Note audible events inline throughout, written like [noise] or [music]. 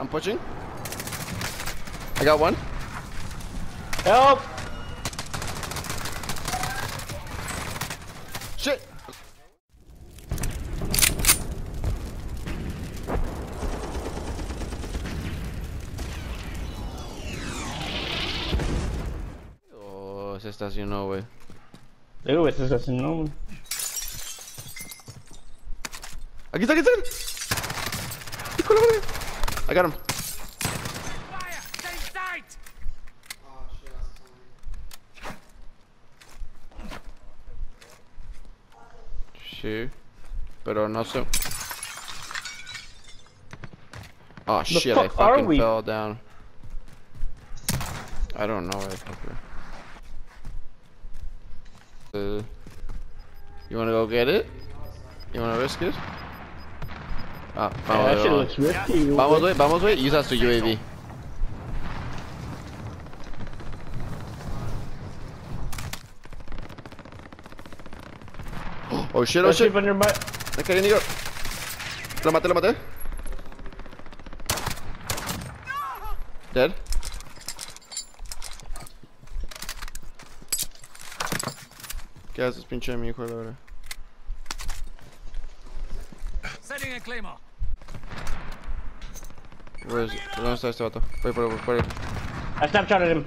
I'm pushing. I got one. Help! Shit! Oh, se estacionó, güey. Digo, este es así, no. Aquí está, aquí está. I got him. Fire! Stay tight! Sí. Pero no sé. Oh shit, I fuck are fucking fell down. I don't know where the fuck we're- Uh, you wanna go get it? You wanna risk it? Ah, Yeah, vamos, that shit vamos. looks risky. Vamos, wey, vamos, wey. Use as to UAV. Oh shit, oh Let's shit. keep on your butt. Me caí, Nico. Lo maté, lo maté. Dead. ¿Qué haces, pinche mi hijo de la verga? Setting a claymore. Where is it? ¿Dónde está este vato? Voy por, por, por él. I snapshotted him.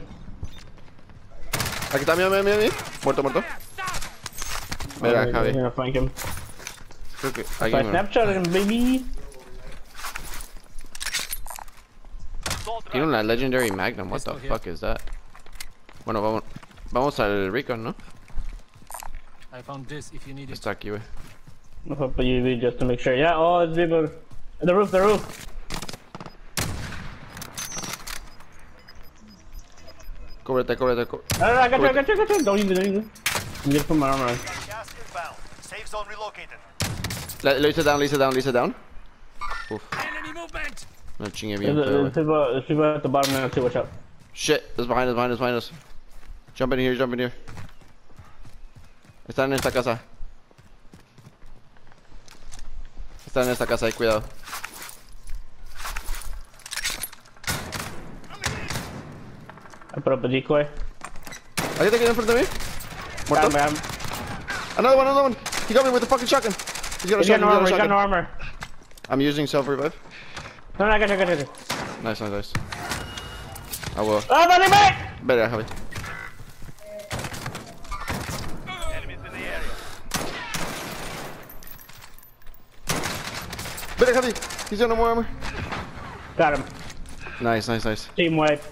Aquí está, mira, mira, mira, mira. Muerto, muerto. Fire! Stop! Mira, I'm Javi. gonna flank him. Creo que I alguien snapshotted him, baby. Tiene una Legendary Magnum. What the fuck is that? Bueno, vamos. Vamos al Recon, ¿no? I found this if you need it. Está aquí, güey. I'll put the UV just to make sure. Yeah, oh, it's people. The roof, the roof. Cúbrete, cúbrete, cú- No, no, no, I got you, I got you, I got you. Don't it, don't it. I'm just put my armor on. Safe zone relocated. Le, le hice down, hice down, hice down. Uf, Enemy movement! no chingue There's, there's, people, there's people at the bottom now, too, watch out. Shit, it's behind us, behind us, behind us. Jump in here, jump in here. Están en esta casa. Están en esta casa, cuidado. I put up eh. a decoy. Está, aquí enfrente de mí. Got Muerto. him, got him. Another one, another one. He got me with the fucking shotgun. He's got a He's got shotgun, no armor, he's got a got no armor. I'm using self revive. No, no, I got you, I got you, I got you. Nice, nice, nice. Ah, ¡Ah, I will. Oh, buddy, back! Better, in the area. Better, Javi. He's got no more armor. Got him. Nice, nice, nice. Team wipe.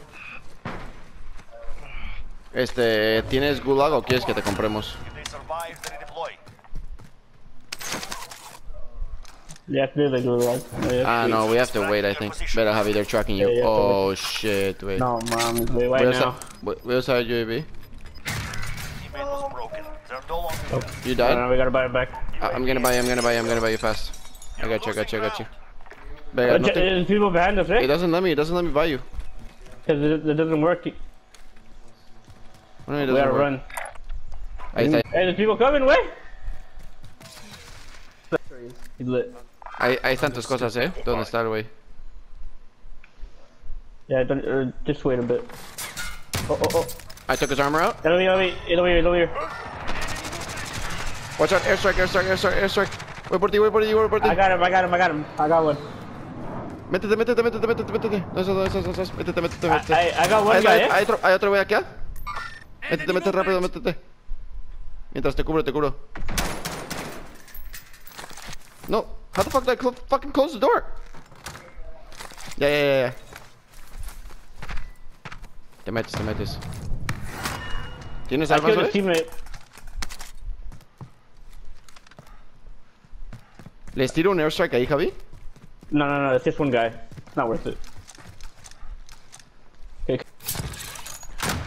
Este, ¿tienes gulag o quieres que te compremos? If they survive, they redeploy. You have to do the good like. Ah, no, we have to wait, I think. Better, Javi, they're tracking you. Yeah, Oh, shit, wait. No, mom, wait, a now. usar, voy voy a usar UAV. Was broken. They're no. You No, died? we gotta buy it back. I- I'm gonna buy you, I'm gonna buy you, I'm gonna buy you fast. I got you, I got you, I got you. Uh, no j- There's people behind us, It doesn't let me, it doesn't let me buy you. Because it, it doesn't work. We What do you mean it gotta run. Hey, there's people coming, wait! He's lit. ahí están tus cosas, eh. ¿Dónde está el güey? Yeah, don't, uh, just wait a bit. Oh, oh, oh. I took his armor out. It'll be, it'll be, it'll be, it'll be. Watch out, airstrike, airstrike, airstrike, airstrike. Voy por ti, voy por ti, voy por ti. I got him, I got him, I got him. I got one. Métete, métete, métete, métete, métete. No, no, no, no, no, no, métete, métete, I, métete. I, I got one Ahí, guy, hay, eh? hay otro, hay otro güey acá. Métete, métete rápido, métete. Mientras te cubro, te cubro. No, how the fuck did I clo fucking close the door? Ya, ya, ya, ya. Te metes, te metes. ¿Tienes armas, güey? ¿Les tiro un airstrike ahí, Javi? No, no, no, it's just one guy. It's not worth it.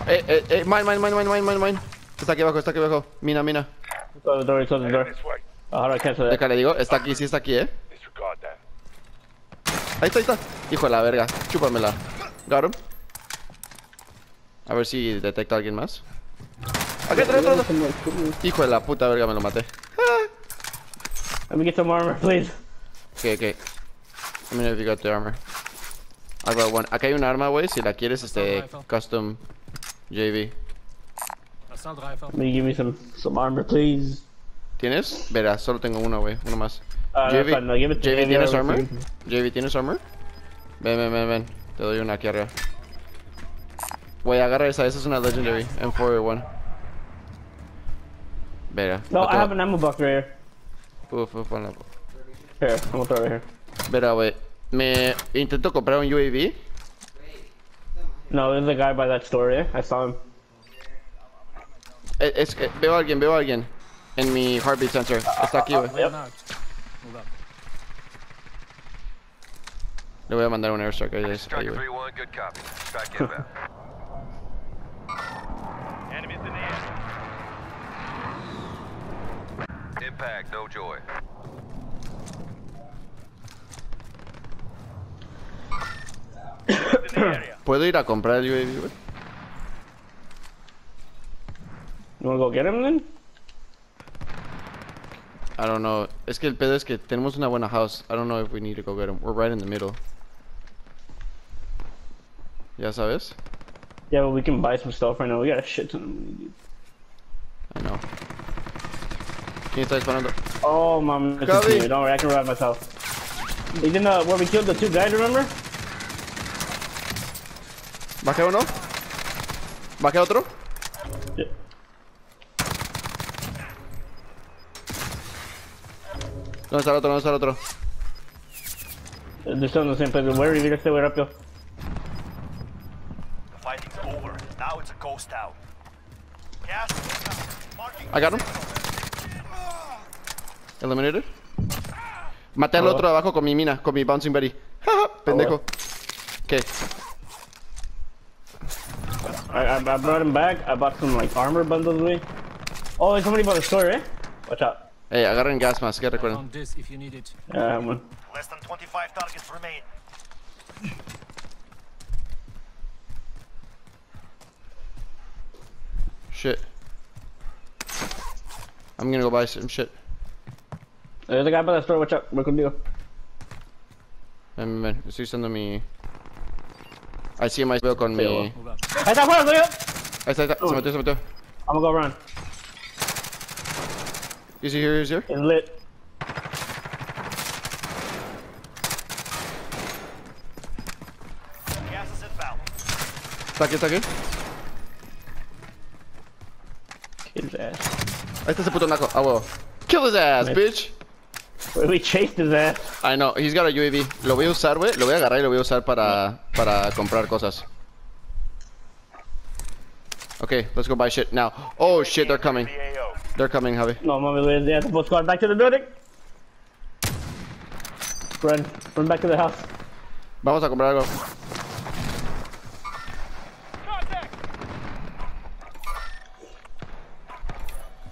Eh, eh, eh, mine, mine, mine, mine, mine, mine, mine. Está aquí abajo, está aquí abajo. Mina, mina. Close the door, the door. Cancel? Déjale, digo, está aquí, sí está aquí, eh. Ahí está, ahí está. Hijo de la verga. Chúpamela. Got him. A ver si detecta a alguien más. Aquí atrás, atrás. Hijo de la puta verga, me lo maté. Let me get some armor, please. Okay, okay. Let me know if you got the armor. I got one. Acá hay un arma, güey. Si la quieres, este, custom Can you give me some some armor, please? ¿Tienes? Verás, solo tengo uno, güey. Uno más. Uh, that's fine. No, me. ¿tienes armor? JV, ¿tienes armor? Ven, ven, ven, ven. Te doy una aquí arriba. Güey, agarra esa. Esa es una legendary. M4A1. Verá. No, I tengo- have an ammo box right here. Uf, uf, ponla. Here, I'm gonna throw it right here. Verá, güey. Me intento comprar un UAV. No, there's a guy by that store, yeah? I saw him. Eh, Es, que veo a alguien, veo a alguien. En mi heartbeat sensor. Está aquí, güey. One out. Move up. Le voy a mandar un airstrike ahí, ahí, Striker güey. 3-1, good copy. Strike inbound. [laughs] Enemies in the air. Impact, no joy. In the area. ¿Puedo ir a comprar el UAV, güey? You wanna go then? I don't know. Es que el pedo es que tenemos una buena house. I don't know if we need to go get him. We're right in the middle. Ya sabes? Yeah, but we can buy some stuff right now. We got a shit ton of money, dude. I know. ¿Quién está disparando? Oh, mom, this Copy. is me. Don't worry, I can revive myself. Didn't, uh, where we killed the two guys, remember? ¿Baja uno? ¿Baja otro? Yeah. ¿Dónde está el otro? ¿Dónde está el otro? They're still in the same place. Where are you? Stay right up, yo. The fighting's over. Now it's a ghost town. Gas is inbound. Marking I got him. Eliminated. Maté al Oh. otro abajo con mi mina, con mi bouncing buddy. [laughs] Jaja, pendejo. Okay. I, I, I brought him back. I bought some, like, armor bundles with me. Oh, there's somebody by the store, eh? Watch out. Hey, I got agarren gas mask, get I recuerden. found this if you need it. Yeah, I have one. Less than 25 targets remain. Shit. I'm gonna go buy some shit. There's a guy by the store. Watch out. We're gonna do. Ven, ven, ven. Estoy usando mi... Ahí sí, me veo con mi... Ahí up. Ahí está afuera, soy yo. está, ahí está. Se metió, se metió. I'm gonna go around. Easy here, easy here. It's lit. Gas is inbound. Está aquí, está aquí. Kill his ass. Ahí está ese puto naco. Ah, huevo. Kill his ass, Nice. bitch. We chased his ass. I know, he's got a UAV. Lo voy a usar, güey. Lo voy a agarrar y lo voy a usar para, para comprar cosas. Okay, let's go buy shit now. Oh shit, they're coming. They're coming, Javi. No, mommy, we're there. The full squad back to the building. Run, run back to the house. Vamos a comprar algo.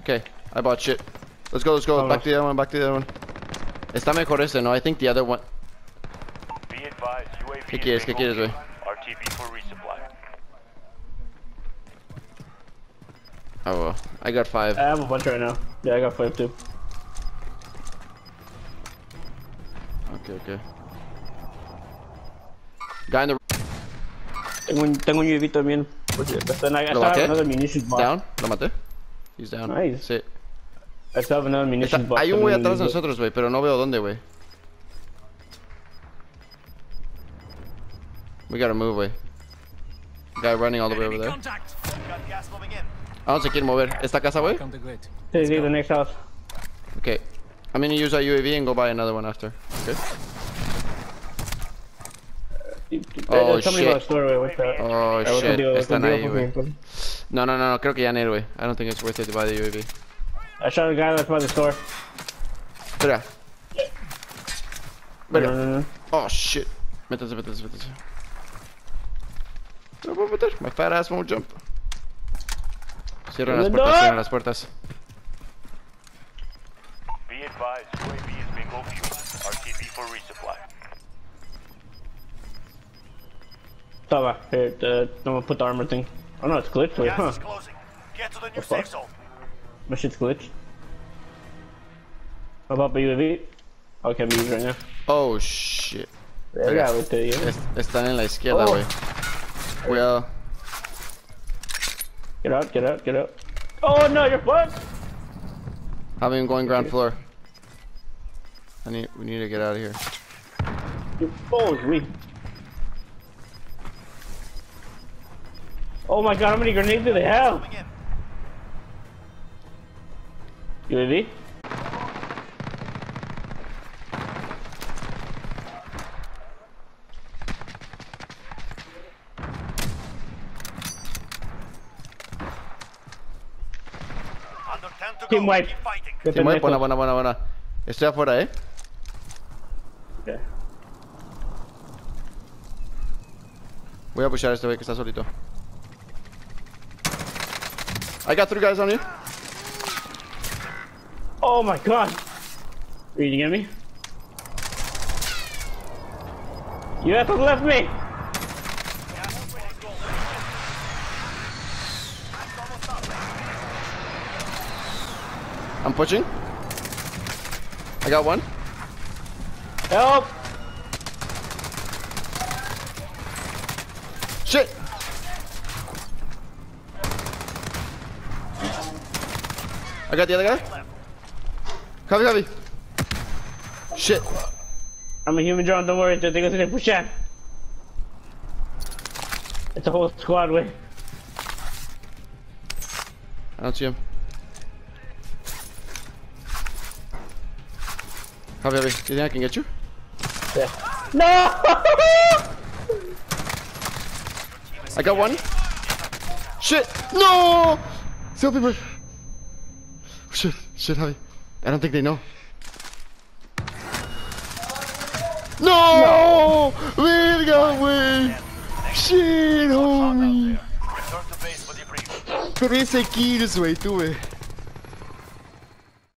Okay, I bought shit. Let's go, let's go. Back to the other one, back to the other one. Está mejor este, no? I think the other one. Be advised, UAV ¿Qué quieres, qué quieres, güey? RTB for resupply. Ah, oh well, I got five. I have a bunch right now. Yeah, I got five too. Okay, okay. Guy in the Tengo un, tengo un UAV también. But then I, I Lo still have maté. another munitions box. down. Lo maté. He's down. Nice. Sí. I still have another Está- munitions box. hay un güey atrás de nosotros, güey, pero no veo dónde, güey. We gotta move, güey. Guy running all the way over there. contact. Got gas moving in. Ah, no se quiere mover. ¿Esta casa, güey? Sí, sí, the next house. Okay. I'm gonna use our UAV and go buy another one after. Okay. Oh, There's somebody by the shit. Oh shit. ahí, for güey. No, no, no, creo que ya no, güey. I don't think it's worth it to buy the UAV. I shot a guy that's by the store. Espera. No, Espera. no, no, no. Oh shit. Métase, métase, métase. No puedo meter. My fat ass won't jump. Cierran las ¡No! puertas, cierran las puertas. Be advised, UAV is bingo fuel. RTB for resupply. Tava, here, uh, I'm gonna put the armor thing. Oh no, it's glitched. Wait, Gas huh? closing. Get to the new The safe zone. My shit's glitched. How about the UAV? Okay, I'm right now. Oh shit. Verga, güey, te digo. Es- están en la izquierda, Oh. güey. Cuidado. Get out, get out, get out. Oh no, you're fucked! Have him going ground floor. I need. We need to get out of here. Your phone's weak. Oh my god, how many grenades do they have? Under 10 to Team wipe. Sí, the buena, buena, buena, buena. Estoy afuera, eh. Okay. Voy a pushar a este güey que está solito. I got three guys on you. Oh my god! Are you get me? You have to left me! I'm pushing. I got one. Help! Shit! I got the other guy. Copy, copy. Shit. I'm a human drone, don't worry, they go to the push out. It's a whole squad way. I don't see him. Copy, copy. You think I can get you? Yeah. No! I got one. Shit! No! Still paper. Shit, shit, Javi. I don't think they know. No! Verga, güey. Shit, homie. Return to base for debrief. 13 kills, güey, tuve.